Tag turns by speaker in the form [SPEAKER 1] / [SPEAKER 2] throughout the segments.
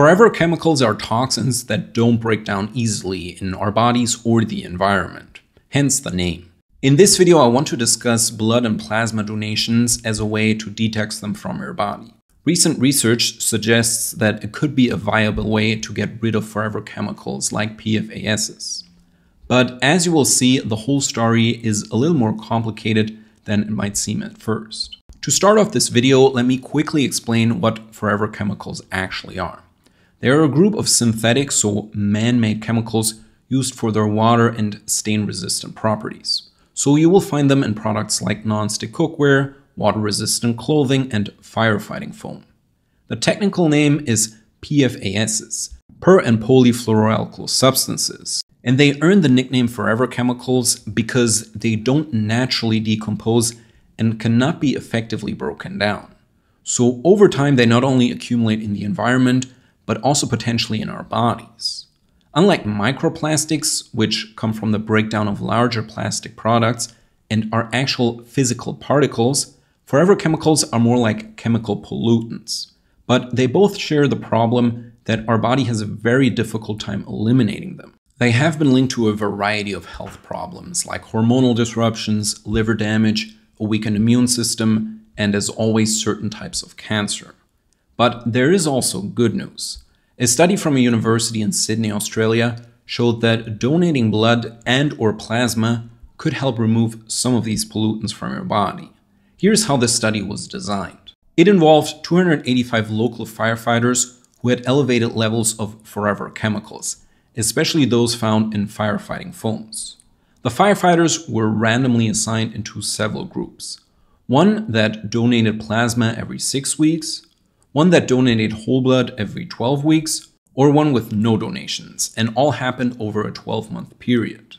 [SPEAKER 1] Forever chemicals are toxins that don't break down easily in our bodies or the environment, hence the name. In this video, I want to discuss blood and plasma donations as a way to detox them from your body. Recent research suggests that it could be a viable way to get rid of forever chemicals like PFASs. But as you will see, the whole story is a little more complicated than it might seem at first. To start off this video, let me quickly explain what forever chemicals actually are. They are a group of synthetic, so man-made chemicals used for their water and stain-resistant properties. So you will find them in products like non-stick cookware, water-resistant clothing, and firefighting foam. The technical name is PFASs, per and polyfluoroalkyl substances, and they earn the nickname forever chemicals because they don't naturally decompose and cannot be effectively broken down. So over time, they not only accumulate in the environment, but also potentially in our bodies. Unlike microplastics, which come from the breakdown of larger plastic products and are actual physical particles, forever chemicals are more like chemical pollutants. But they both share the problem that our body has a very difficult time eliminating them. They have been linked to a variety of health problems like hormonal disruptions, liver damage, a weakened immune system, and as always, certain types of cancer. But there is also good news. A study from a university in Sydney, Australia showed that donating blood and or plasma could help remove some of these pollutants from your body. Here's how this study was designed. It involved 285 local firefighters who had elevated levels of forever chemicals, especially those found in firefighting foams. The firefighters were randomly assigned into several groups. One that donated plasma every six weeks, one that donated whole blood every 12 weeks, or one with no donations, and all happened over a 12 month period.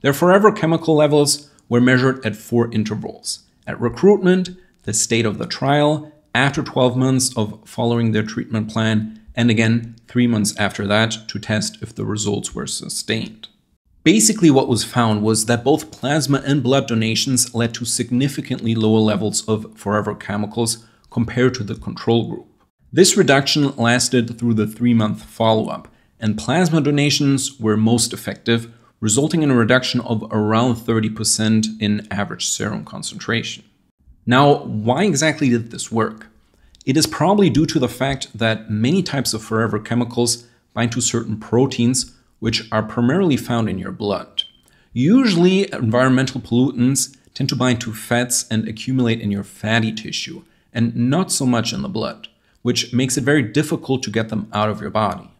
[SPEAKER 1] Their forever chemical levels were measured at four intervals at recruitment, the state of the trial, after 12 months of following their treatment plan, and again three months after that to test if the results were sustained. Basically, what was found was that both plasma and blood donations led to significantly lower levels of forever chemicals compared to the control group. This reduction lasted through the three month follow up, and plasma donations were most effective, resulting in a reduction of around 30% in average serum concentration. Now, why exactly did this work? It is probably due to the fact that many types of forever chemicals bind to certain proteins which are primarily found in your blood. Usually, environmental pollutants tend to bind to fats and accumulate in your fatty tissue, and not so much in the blood, which makes it very difficult to get them out of your body.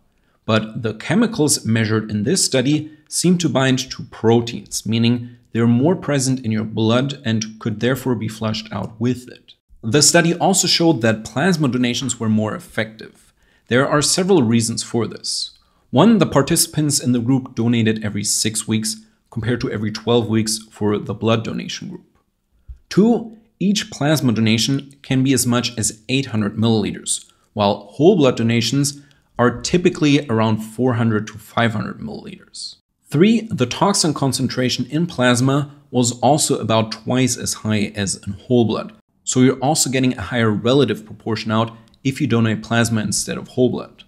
[SPEAKER 1] But the chemicals measured in this study seem to bind to proteins, meaning they're more present in your blood and could therefore be flushed out with it. The study also showed that plasma donations were more effective. There are several reasons for this. One, the participants in the group donated every 6 weeks compared to every 12 weeks for the blood donation group. Two, each plasma donation can be as much as 800 milliliters, while whole blood donations are typically around 400 to 500 milliliters. 3. The toxin concentration in plasma was also about twice as high as in whole blood, so you're also getting a higher relative proportion out if you donate plasma instead of whole blood.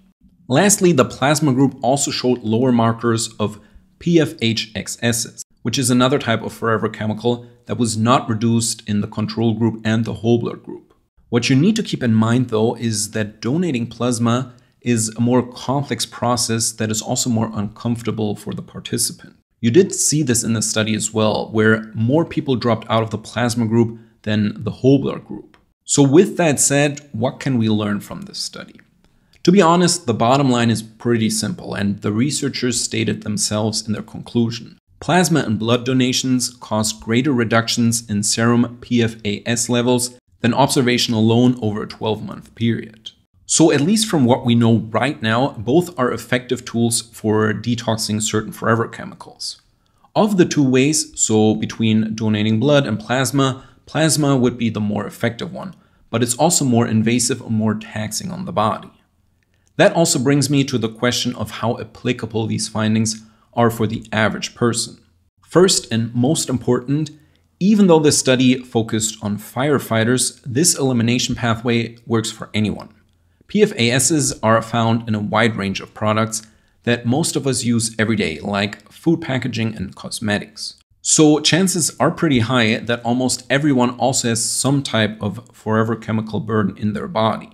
[SPEAKER 1] Lastly, the plasma group also showed lower markers of PFHXSs, which is another type of forever chemical that was not reduced in the control group and the whole blood group. What you need to keep in mind though is that donating plasma is a more complex process that is also more uncomfortable for the participant. You did see this in the study as well, where more people dropped out of the plasma group than the whole blood group. So with that said, what can we learn from this study? To be honest, the bottom line is pretty simple, and the researchers stated themselves in their conclusion. Plasma and blood donations caused greater reductions in serum PFAS levels than observation alone over a 12 month period. So, at least from what we know right now, both are effective tools for detoxing certain forever chemicals. Of the two ways, so between donating blood and plasma, plasma would be the more effective one, but it's also more invasive and more taxing on the body. That also brings me to the question of how applicable these findings are for the average person. First and most important, even though this study focused on firefighters, this elimination pathway works for anyone. PFASs are found in a wide range of products that most of us use every day, like food packaging and cosmetics. So chances are pretty high that almost everyone also has some type of forever chemical burden in their body.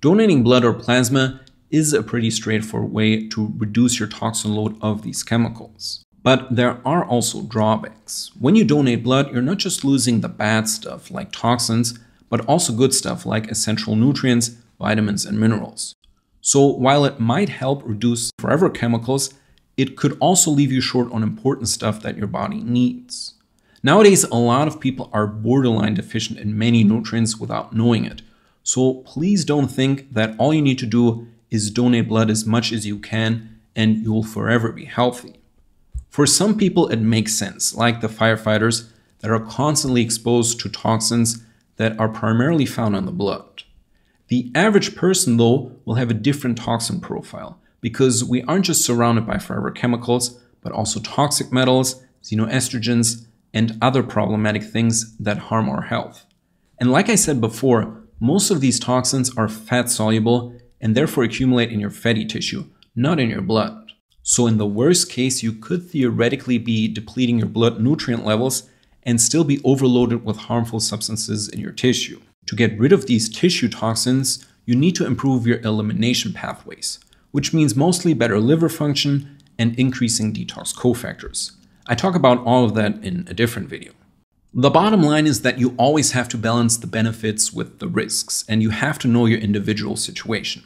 [SPEAKER 1] Donating blood or plasma is a pretty straightforward way to reduce your toxin load of these chemicals. But there are also drawbacks. When you donate blood, you're not just losing the bad stuff like toxins, but also good stuff like essential nutrients, vitamins, and minerals. So while it might help reduce forever chemicals, it could also leave you short on important stuff that your body needs. Nowadays, a lot of people are borderline deficient in many nutrients without knowing it. So please don't think that all you need to do is donate blood as much as you can and you'll forever be healthy. For some people, it makes sense, like the firefighters that are constantly exposed to toxins that are primarily found in the blood. The average person, though, will have a different toxin profile because we aren't just surrounded by forever chemicals, but also toxic metals, xenoestrogens, and other problematic things that harm our health. And like I said before, most of these toxins are fat soluble and therefore accumulate in your fatty tissue, not in your blood. So in the worst case, you could theoretically be depleting your blood nutrient levels and still be overloaded with harmful substances in your tissue. To get rid of these tissue toxins, you need to improve your elimination pathways which means mostly better liver function and increasing detox cofactors. I talk about all of that in a different video. The bottom line is that you always have to balance the benefits with the risks, and you have to know your individual situation.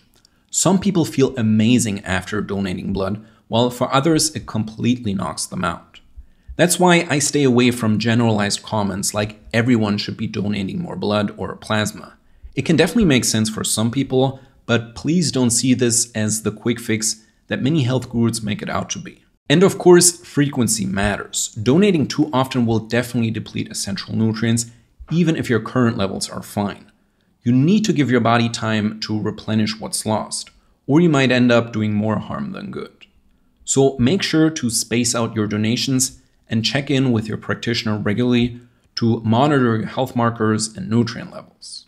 [SPEAKER 1] Some people feel amazing after donating blood, while for others it completely knocks them out. That's why I stay away from generalized comments like everyone should be donating more blood or plasma. It can definitely make sense for some people, but please don't see this as the quick fix that many health gurus make it out to be. And of course, frequency matters. Donating too often will definitely deplete essential nutrients, even if your current levels are fine. You need to give your body time to replenish what's lost, or you might end up doing more harm than good. So make sure to space out your donations and check in with your practitioner regularly to monitor your health markers and nutrient levels.